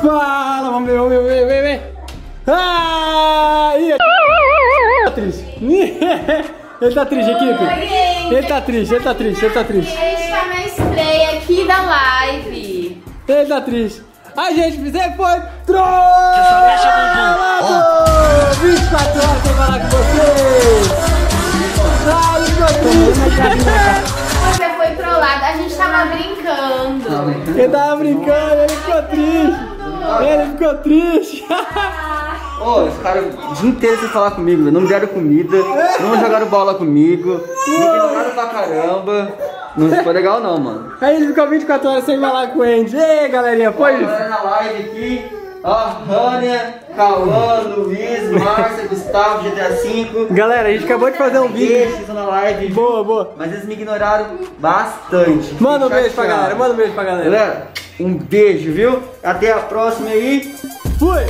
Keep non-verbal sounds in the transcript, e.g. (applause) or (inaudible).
Fala, vamos ver, vamos ver, vem, vem, vem. Ah, ih, tá triste. Ele tá triste, (laughs) equipe. Ele tá triste, ele tá triste, ele tá triste. A gente tá na estreia aqui da live. Ele tá triste. A gente você foi trollado! 24 horas pra falar com vocês! Ah, ele ficou brincando. Ele tava brincando, ele ficou triste! Ele ficou triste! Ô, os caras o dia inteiro sem falar comigo, não me deram comida, não jogaram bola comigo, me ignoraram pra caramba. Não ficou legal não, mano. Aí ele ficou 24 horas sem falar com o Andy. Ei, galerinha, foi isso? Agora na live aqui, ó, Rânia, Cauã, Luiz, Márcia, Gustavo, GTA V. Galera, a gente acabou de fazer um vídeo. Na live? Boa, boa. Mas eles me ignoraram bastante. Manda um Fiquei beijo pra chateado. galera, manda um beijo pra galera. Galera, um beijo, viu? Até a próxima aí. Fui!